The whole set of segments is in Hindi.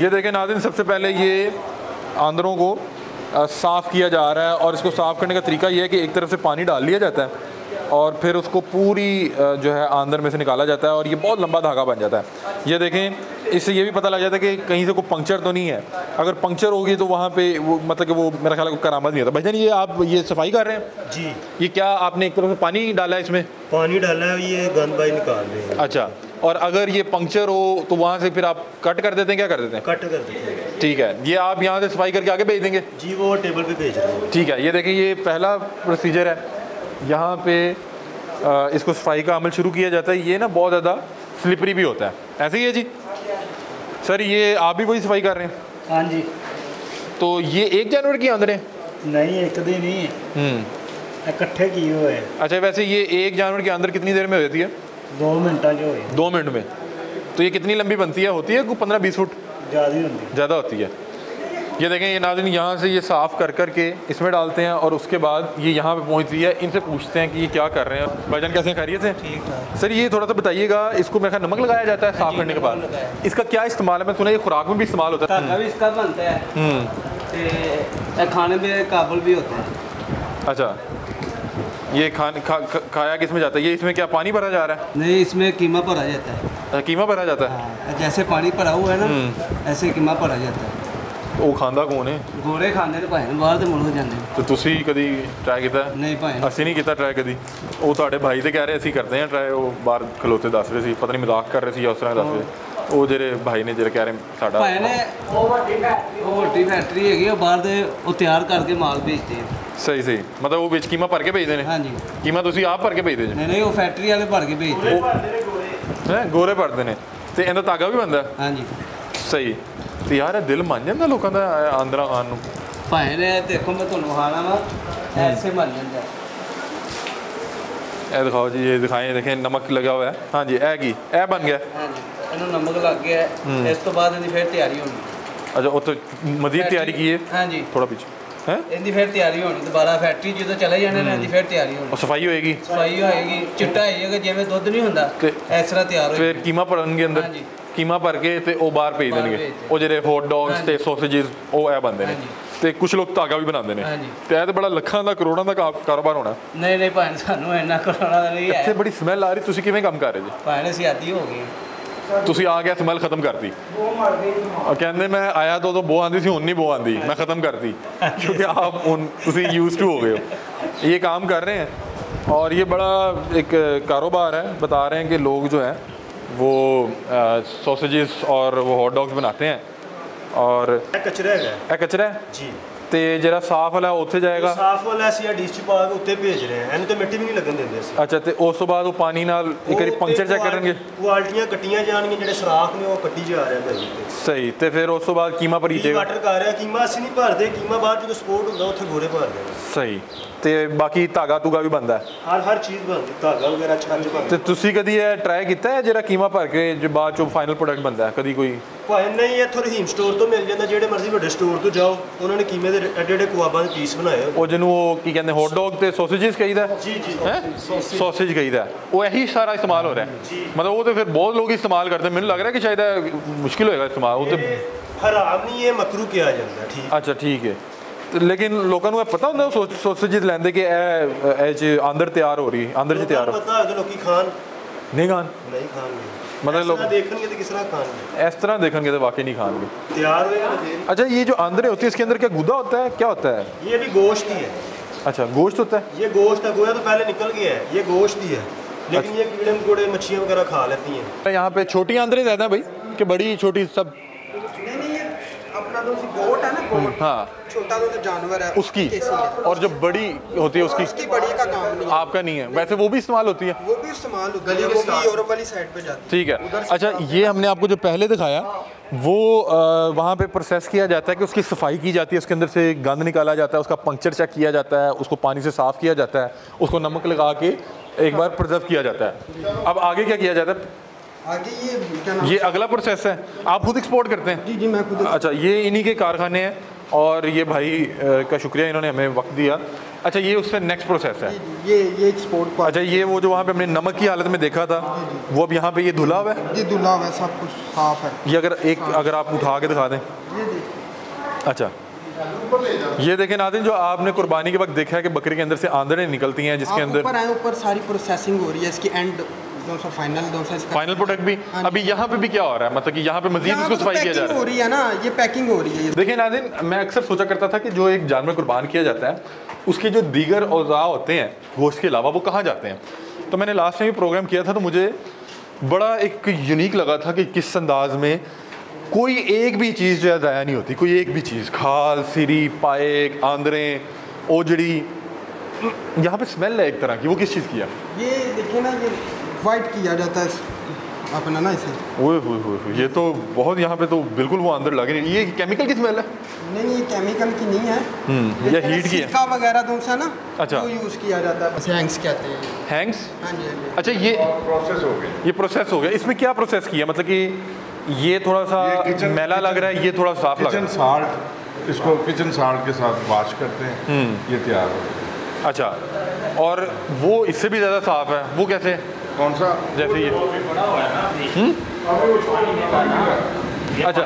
ये देखें नाजिन सबसे पहले ये आंदरों को साफ़ किया जा रहा है और इसको साफ़ करने का तरीका ये है कि एक तरफ़ से पानी डाल लिया जाता है और फिर उसको पूरी जो है आंदर में से निकाला जाता है और ये बहुत लंबा धागा बन जाता है। ये देखें इससे ये भी पता लग जाता है कि कहीं से कोई पंक्चर तो नहीं है। अगर पंक्चर होगी तो वहाँ पे वो मतलब कि वो मेरा ख्याल कोई करामत नहीं होता। भाईजान ये आप ये सफ़ाई कर रहे हैं? जी। ये क्या आपने एक तरफ़ से पानी डाला है इसमें? पानी डाला है ये गंद भाई निकाल रहे हैं। अच्छा। और अगर ये पंक्चर हो तो वहाँ से फिर आप कट कर देते हैं क्या कर देते हैं? कट कर देते हैं। ठीक है। ये आप यहाँ से सफ़ाई करके आगे भेज देंगे? जी वो टेबल पे भेज रहे हैं। ठीक है ये देखिए ये पहला प्रोसीजर है। यहाँ पे अ, इसको सफ़ाई का अमल शुरू किया जाता है। ये ना बहुत ज़्यादा स्लिपरी भी होता है। ऐसे ही है जी? सर ये आप भी वही सफ़ाई कर रहे हैं? हाँ जी। तो ये एक जानवर की है नहीं एक दिन नहीं है। हम्म। इकट्ठे किए हुए अच्छा वैसे ये एक जानवर के अंदर कितनी देर में हो जाती है? दो मिनटा है दो मिनट में। तो ये कितनी लंबी बनती है? होती है पंद्रह बीस फुट? ज़्यादा ही होती ज़्यादा होती है। ये देखें ये नाजिन यहाँ से ये साफ़ कर कर के इसमें डालते हैं और उसके बाद ये यहाँ पे पहुँचती है। इनसे पूछते हैं कि ये क्या कर रहे हैं। भाईजान कैसे हैं? खैरियत से? है सर ये थोड़ा सा बताइएगा इसको मेरे नमक लगाया जाता है साफ़ करने के बाद? इसका क्या इस्तेमाल है? मैं सुना ये खुराक में भी इस्तेमाल होता है। इसका बनता है। हम्म, ते खाने में काबुल भी होता है। अच्छा। ये खान खा, खा, खाया किस में जाता है ये इसमें क्या पानी भरा जा रहा है नहीं इसमें कीमा भरा जाता है अच्छा, कीमा भरा जाता है हाँ, जैसे पानी भरा हुआ है ना ऐसे कीमा भरा जाता है ਉਹ ਖਾਂਦਾ ਕੌਣ ਹੈ ਗੋਰੇ ਖਾਂਦੇ ਨੇ ਭਾਵੇਂ ਬਾਹਰ ਦੇ ਮੁਲਕ ਜਾਂਦੇ ਨੇ ਤੇ ਤੁਸੀਂ ਕਦੀ ਟਰਾਈ ਕੀਤਾ ਹੈ? ਨਹੀਂ ਭਾਵੇਂ ਅਸੀਂ ਨਹੀਂ ਕੀਤਾ ਟਰਾਈ ਕਦੀ ਉਹ ਤੁਹਾਡੇ ਭਾਈ ਤੇ ਕਹਿ ਰਹੇ ਅਸੀਂ ਕਰਦੇ ਹਾਂ ਟਰਾਈ ਉਹ ਬਾਹਰ ਖਲੋਤੇ ਦੱਸ ਰਹੇ ਸੀ ਪਤਾ ਨਹੀਂ ਮਜ਼ਾਕ ਕਰ ਰਹੇ ਸੀ ਜਾਂ ਉਸ ਤਰ੍ਹਾਂ ਦੱਸ ਰਹੇ ਉਹ ਜਿਹੜੇ ਭਾਈ ਨੇ ਜਿਹੜੇ ਕਹਿ ਰਹੇ ਸਾਡਾ ਭਾਵੇਂ ਨੇ ਉਹ ਵੱਡੀ ਫੈਕਟਰੀ ਹੈਗੀ ਉਹ ਬਾਹਰ ਦੇ ਉਹ ਤਿਆਰ ਕਰਕੇ ਮਾਲ ਭੇਜਦੇ ਆ ਸਹੀ ਸਹੀ। ਮਤਲਬ ਉਹ ਵਿੱਚ ਕੀਮਾ ਭਰ ਕੇ ਭੇਜਦੇ ਨੇ? ਹਾਂਜੀ। ਕੀਮਾ ਤੁਸੀਂ ਆਪ ਭਰ ਕੇ ਭੇਜਦੇ ਜੀ? ਨਹੀਂ ਨਹੀਂ ਉਹ ਫੈਕਟਰੀ ਵਾਲੇ ਭਰ ਕੇ ਭੇਜਦੇ। ਹੈ ਗੋਰੇ ਭਰਦੇ ਨੇ। ਤੇ ਇਹਦਾ ਧਾਗਾ ਵੀ ਬੰਦਾ ਹਾਂਜੀ। ਸਹੀ। ਤੇ ਯਾਰ ਇਹ ਦਿਲ ਮੰਨ ਜਾਂਦਾ ਲੋਕਾਂ ਦਾ ਆਂਦਰਾ ਖਾਣ ਨੂੰ? ਭਾਵੇਂ ਨੇ ਦੇਖੋ ਮੈਂ ਤੁਹਾਨੂੰ ਖਾਣਾ ਵਾ ਐਸੇ ਬਣ ਜਾਂਦਾ। ਇਹ ਦਿਖਾਓ ਜੀ ਇਹ ਦਿਖਾਏ ਦੇਖੇ ਨਮਕ ਲਗਾ ਹੋਇਆ। ਹੈ ਹਾਂਜੀ ਇਹ ਕੀ? ਇਹ ਬਣ ਗਿਆ? ਹਾਂਜੀ ਇਹਨੂੰ ਨਮਕ ਲੱਗ ਗਿਆ। ਇਸ ਤੋਂ ਬਾਅਦ ਇਹਦੀ ਫਿਰ ਤਿਆਰੀ ਹੋਣੀ। ਅੱਛਾ ਉਹ ਤੋਂ ਮਜ਼ੀਦ ਤਿਆਰੀ ਕੀ ਹੈ? ਹਾਂਜੀ। ਥੋੜਾ ਪਿੱਛੇ। ਹੈ? ਇਹਦੀ ਫਿਰ ਤਿਆਰੀ ਹੋਣੀ ਦੁਬਾਰਾ ਫੈਕਟਰੀ ਜਦੋਂ ਚਲੇ ਜਾਣੇ ਨੇ ਇਹਦੀ ਫਿਰ ਤਿਆਰੀ ਹੋਣੀ। ਉਹ ਸਫ਼ਾਈ ਹੋਏਗੀ? ਸਫ਼ਾਈ ਹੋਏਗੀ ਚਿੱਟਾ ਹੋਏਗਾ ਜਿਵੇਂ ਦੁੱਧ ਨਹੀਂ ਹੁੰਦਾ ਇਸ ਤਰ੍ਹਾਂ ਤਿਆਰ ਹੋਏਗਾ। ਫਿਰ ਕੀਮਾ ਭਰਨਗੇ ਅੰਦਰ? ਹਾਂਜੀ। ਕੀਮਾ ਭਰ ਕੇ ਤੇ ਉਹ ਬਾਹਰ ਭੇਜ ਦੇਣਗੇ। ਉਹ ਜਿਹੜੇ ਹੌਟ ਡੌਗਸ। ਤੇ ਸੌਸੇजेस ਉਹ ਇਹ ਬੰਦੇ ਨੇ। ਤੇ ਕੁਝ ਲੋਕ ਧਾਗਾ ਵੀ ਬਣਾਉਂਦੇ ਨੇ। ਤੇ ਇਹ ਤੇ ਬੜਾ ਲੱਖਾਂ ਦਾ ਕਰੋੜਾਂ ਦਾ ਕਾਰੋਬਾਰ ਹੋਣਾ। ਨਹੀਂ ਨਹੀਂ ਭਾਵੇਂ ਸਾਨੂੰ ਇੰਨਾ ਕਰੋਨਾ ਦਾ ਨਹੀਂ ਇੱਥੇ ਹੈ ਬੜੀ ਸਮੈਲ ਆ ਰਹੀ ਤੁਸੀਂ ਕਿਵੇਂ ਕੰਮ ਕਰ ਰਹੇ ਜੀ? ਭਾਵੇਂ ਅਸੀਂ ਆਦੀ ਹੋ ਗਏ। ਤੁਸੀਂ ਆ ਗਿਆ ਸਮੈਲ ਖਤਮ ਕਰਤੀ ਉਹ ਕਹਿੰਦੇ ਮੈਂ ਆਇਆ ਤਾਂ ਉਦੋਂ ਬੋ ਆਂਦੀ ਸੀ ਹੁਣ ਨਹੀਂ ਬੋ ਆਂਦੀ मैं ख़त्म करती क्योंकि आप उन ਤੁਸੀਂ यूज टू हो गए हो ये काम कर रहे हैं और ये बड़ा एक कारोबार है बता रहे हैं कि लोग जो हैं वो सॉसेजेस और वो हॉट डॉग्स बनाते हैं और ਇਹ ਕਚਰਾ ਹੈਗਾ ਇਹ ਕਚਰਾ ਹੈ ਜੀ ਤੇ ਜਿਹੜਾ ਸਾਫ਼ ਵਾਲਾ ਉੱਥੇ ਜਾਏਗਾ? ਸਾਫ਼ ਵਾਲਾ ਅਸੀਂ ਆ ਡਿਸ਼ ਚ ਪਾ ਕੇ ਉੱਤੇ ਭੇਜ ਰਹੇ ਹਾਂ। ਇਹਨੂੰ ਤਾਂ ਮਿੱਟੀ ਵੀ ਨਹੀਂ ਲੱਗਣ ਦਿੰਦੇ ਅਸੀਂ। ਅੱਛਾ ਤੇ ਉਸ ਤੋਂ ਬਾਅਦ ਉਹ ਪਾਣੀ ਨਾਲ ਇੱਕ ਵਾਰੀ ਪੰਕਚਰ ਚੈੱਕ ਕਰਨਗੇ? ਕੁਆਲਟੀਆਂ ਕੱਟੀਆਂ ਜਾਣਗੀਆਂ ਜਿਹੜੇ ਸਰਾਖ ਨੇ ਉਹ ਕੱਟੀ ਜਾ ਰਿਹਾ ਉੱਤੇ। ਸਹੀ ਤੇ ਫਿਰ ਉਸ ਤੋਂ ਬਾਅਦ ਕੀਮਾ ਭਰੀ ਜਾਏਗਾ ਵਾਟਰ ਕਰ ਰਿਹਾ ਕੀਮਾ ਅਸੀਂ ਨਹੀਂ ਭਰਦੇ ਕੀਮਾ ਬਾਅਦ ਜਦੋਂ ਸਪੋਰਟ ਹੁੰਦਾ ਉੱਥੇ ਗੋਰੇ ਭਰਦੇ ਸਹੀ ਤੇ ਬਾਕੀ ਧਾਗਾ ਧੁਗਾ ਵੀ ਬੰਦਾ ਹਰ ਹਰ ਚੀਜ਼ ਬਣਦੀ ਧਾਗਾ ਵਗੈਰਾ ਛੱਜ ਤੇ ਬਣਦੀ। ਤੁਸੀਂ ਕਦੀ ਇਹ ਟਰਾਈ ਕੀਤਾ ਹੈ ਜਿਹੜਾ ਕੀਮਾ ਭਰ ਕੇ ਬਾਅਦ ਚੋਂ ਫਾਈਨਲ ਪ੍ਰੋਡਕਟ ਬੰਦਾ ਹੈ? ਕਦੀ ਕੋਈ ਭਾਵੇਂ ਨਹੀਂ ਇੱਥੋਂ ਰਹੀਮ ਸਟੋਰ ਤੋਂ ਮਿਲ ਜਾਂਦਾ ਜਿਹੜੇ ਮਰਜ਼ੀ ਵੱਡੇ ਸਟੋਰ ਤੋਂ ਜਾਓ ਉਹਨਾਂ ਨੇ ਕੀਮੇ ਦੇ ਐਡੇ ਐਡੇ ਕੁਆਬਾਂ ਦੇ ਪੀਸ ਬਣਾਏ ਉਹ ਜਿਹਨੂੰ ਉਹ ਕੀ ਕਹਿੰਦੇ ਹੌਟ ਡੌਗ ਤੇ ਸੌਸੇਜਸ ਕਹੀਦਾ? ਜੀ ਜੀ ਸੌਸੇਜ ਕਹੀਦਾ। ਉਹ ਇਹੀ ਸਾਰਾ ਇਸਤੇਮਾਲ ਹੋ ਰਿਹਾ। ਮਤਲਬ ਉਹ ਤੇ ਫਿਰ ਬਹੁਤ ਲੋਕ ਇਸਤੇਮਾਲ ਕਰਦੇ। ਮੈਨੂੰ ਲੱਗ ਰਿਹਾ ਕਿ ਸ਼ਾਇਦ ਮੁਸ਼ਕਿਲ ਹੋਏਗਾ ਇਸਤੇਮਾਲ। ਉਹ ਤੇ ਹਰਾਮ ਨਹੀਂ ਇਹ ਮਕਰੂ ਕਿਹਾ ਜਾਂਦਾ ਠੀਕ। ਅੱਛਾ ਠੀਕ ਹੈ। ਲੇਕਿਨ ਲੋਕਾਂ ਨੂੰ ਇਹ ਪਤਾ ਹੁੰਦਾ ਸੌਸੇਜ ਲੈਂਦੇ ਕਿ ਇਹ ਇਹ ਚ ਅੰਦਰ ਤਿਆਰ ਹੋ ਰਹੀ ਅੰਦਰ ਚ ਤਿਆਰ ਹੋ ਪਤਾ ਹੈ ਲੋਕੀ ਖਾਣ। ਨਹੀਂ ਖਾਣ। ਨਹੀਂ ਖਾਣ। ਮਤਲਬ ਲੋਕ ਲੋਕ ਦੇਖਣਗੇ ਤਾਂ ਕਿਸ ਤਰ੍ਹਾਂ ਖਾਣਗੇ इस तरह देखेंगे तो वाकई नहीं खाएंगे तैयार होएगा तो फिर अच्छा ये जो आंदरे होती है इसके अंदर क्या गुदा होता है क्या होता है ये भी गोश्त ही है अच्छा गोश्त होता है ये गोश्त है गोया तो पहले निकल गया है ये गोश्त ही है लेकिन ये कीड़े मकोड़े मच्छियाँ वगैरह खा लेती हैं यहाँ पे छोटी आंदरे ज़्यादा भाई कि बड़ी छोटी सब गोट है ना गोट। हाँ। छोटा तो जानवर है उसकी। और जो बड़ी होती है उसकी। उसकी बड़ी का काम नहीं आपका नहीं है। वैसे वो भी इस्तेमाल होती है। वो भी इस्तेमाल होती है। वो भी यूरोप वाली साइड पे जाती ठीक है। अच्छा ये हमने आपको जो पहले दिखाया वो वहाँ पे प्रोसेस किया जाता है कि उसकी सफ़ाई की जाती है। उसके अंदर से गंद निकाला जाता है उसका पंक्चर चेक किया जाता है उसको पानी से साफ़ किया जाता है उसको नमक लगा के एक बार प्रिजर्व किया जाता है। अब आगे क्या किया जाता है है? आगे ये क्या नाम ये अगला प्रोसेस है। आप खुद एक्सपोर्ट करते हैं? जी जी मैं खुद अच्छा ये इन्हीं के कारखाने हैं और ये भाई का शुक्रिया इन्होंने हमें वक्त दिया। अच्छा ये उससे नेक्स्ट प्रोसेस है। ये ये एक्सपोर्ट को अच्छा ये वो जो वहाँ पे हमने नमक की हालत में देखा था वो अब यहाँ पे ये धुला हुआ है? ये धुला हुआ है सब कुछ साफ़ है। ये अगर एक अगर आप उठा के दिखा दें। ये अच्छा। ये देखें नादिन जो आपने कुर्बानी के वक्त देखा है कि बकरी के अंदर से आंदरें निकलती हैं जिसके अंदर ऊपर आए ऊपर सारी प्रोसेसिंग हो रही है इसकी एंड दो सा फाइनल प्रोडक्ट भी हाँ अभी यहाँ पे भी क्या हो रहा है? मतलब कि यहाँ पे मजीद तो सफ़ाई किया जा रहा हो। है रही है ना ये पैकिंग हो रही है। देखिए नादिन मैं अक्सर सोचा करता था कि जो एक जानवर कुर्बान किया जाता है उसके जो दीगर औज़ा होते हैं गोश्त के अलावा वो कहाँ जाते हैं? तो मैंने लास्ट टाइम भी प्रोग्राम किया था तो मुझे बड़ा एक यूनिक लगा था कि किस अंदाज में कोई एक भी चीज़ जो है ज़ाया नहीं होती। कोई एक भी चीज़ खाल सिरी पाए आंदरें ओजड़ी यहाँ पे स्मेल है एक तरह की वो किस चीज़ की है? ये देखिए ना ये वाइट किया जाता है अपना ना इसे? ओए होए होए होए, ये तो बहुत यहाँ पे तो बिल्कुल वो अंदर लगे नहीं। ये केमिकल की स्मेल है? नहीं ये केमिकल की नहीं है। हम्म, या हीट की है? सिरका वगैरह तो सा ना अच्छा। वो यूज़ किया जाता है। बस हैंग्स कहते हैं। हैंग्स हाँ जी हाँ अच्छा ये प्रोसेस हो गई ये प्रोसेस हो गया। इसमें क्या प्रोसेस किया? मतलब कि ये थोड़ा सा ये मैला लग रहा है ये थोड़ा साफ़ लग किचन रहा साल्ट इसको किचन साल्ट के साथ वॉश करते हैं। ये तैयार हो गया। है अच्छा और वो इससे भी ज़्यादा साफ़ है। वो कैसे? कौन सा? जैसे ये। हम्म? अच्छा।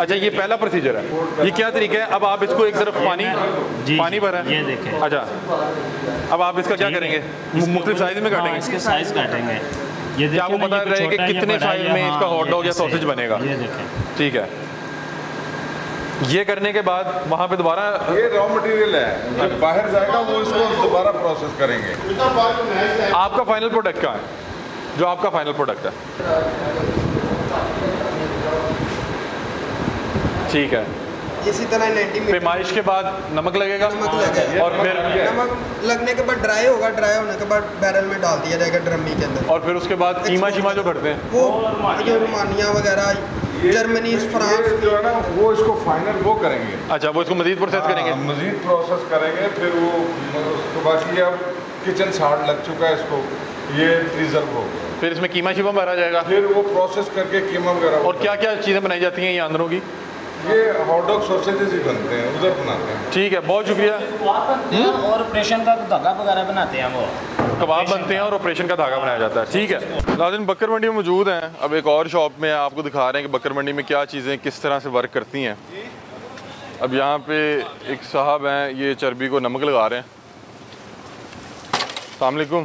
अच्छा ये पहला प्रोसीजर है। ये क्या तरीका है? अब आप इसको एक तरफ़ पानी पानी भरा है। ये देखें। अच्छा। अब आप इसका क्या करेंगे? मुख्तलिफ़ साइज़ में हाँ, काटेंगे। इसके साइज़ काटेंगे। ये आपको पता ये कुछ रहे कि है, कितने है, size में हाँ, इसका hot dog या ऐसे। sausage बनेगा? ये देखें। ठीक है। ये करने के बाद वहाँ पे दोबारा ये रॉ मटेरियल है। जब बाहर जाएगा वो इसको दोबारा प्रोसेस करेंगे। आपका फाइनल प्रोडक्ट कहाँ है? जो आपका फाइनल प्रोडक्ट है। ठीक है। इसी तरह 90 मीटर पैमाइश के बाद नमक लगेगा। नमक लगेगा। और फिर नमक लगने के बाद ड्राई होगा ड्राई होने के बाद बैरल में डाल दिया जाएगा ड्रमी के अंदर। और फिर उसके बाद कीमा शीमा जो भरते हैं। वो जो रोमानिया वगैरह जर्मनी फ्रांस। जो है ना वो इसको फाइनल वो करेंगे। अच्छा वो इसको मजीद प्रोसेस करेंगे? हाँ, मजीद प्रोसेस करेंगे फिर वो उसको बाकी अब किचन साठ लग चुका है इसको ये रिज़र्व हो। गया फिर इसमें कीमा शीमा भरा जाएगा। फिर वो प्रोसेस करके कीमा वगैरह और क्या क्या चीज़ें बनाई जाती हैं ये आंदरों की? ये हॉट डॉग सॉसेजेस ही बनते हैं उधर बनाते हैं। ठीक है बहुत शुक्रिया। और ऑपरेशन का धागा वगैरह बनाते हैं वो। कबाब बनते हैं और ऑपरेशन का धागा बनाया जाता है ठीक है। लाजिन बकर मंडी में मौजूद हैं। अब एक और शॉप में आपको दिखा रहे हैं कि बकर मंडी में क्या चीज़ें किस तरह से वर्क करती हैं। अब यहाँ पे एक साहब हैं ये चर्बी को नमक लगा रहे हैं। सलामकुम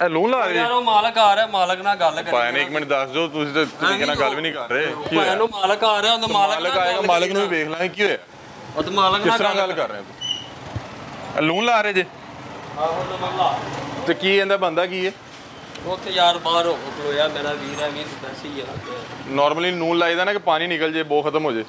ਇਹ ਲੂਣ ਲਾ ਰਹੇ ਯਾਰ ਉਹ ਮਾਲਕ ਆ ਰਿਹਾ ਮਾਲਕ ਨਾਲ ਗੱਲ ਕਰੀ ਪਾਇਆ ਨੇ ਇੱਕ ਮਿੰਟ ਦੱਸ ਦਿਓ ਤੁਸੀਂ ਤਾਂ ਤਰੀਕੇ ਨਾਲ ਗੱਲ ਵੀ ਨਹੀਂ ਕਰ ਰਹੇ? ਕੀ ਹੋਇਆ? ਨੂੰ ਮਾਲਕ ਆ ਰਿਹਾ ਉਹਦਾ ਮਾਲਕ ਮਾਲਕ ਆਏਗਾ ਮਾਲਕ ਨੂੰ ਵੀ ਵੇਖ ਲਾਂਗੇ ਕੀ ਹੋਇਆ? ਉਹ ਤੇ ਮਾਲਕ ਕਿਸ ਨਾਲ ਤਰ੍ਹਾਂ ਗੱਲ ਕਰ ਰਹੇ ਹੋ ਲੂਣ ਲਾ ਰਹੇ ਜੇ। ਆਹੋ ਤੇ ਮੱਲਾ ਤੇ ਕੀ ਇਹਦਾ ਬੰਦਾ ਕੀ ਹੈ? ਉੱਥੇ ਯਾਰ ਬਾਹਰ ਹੋ ਖਲੋਇਆ ਮੇਰਾ ਵੀਰ ਹੈ ਵੀਰ ਦੱਸੀ ਯਾਰ ਨਾਰਮਲੀ ਨੂਨ ਲਾਈਦਾ ਨਾ ਕਿ ਪਾਣੀ ਨਿਕਲ ਜੇ ਬੋ ਖਤਮ ਹੋ ਜੇ।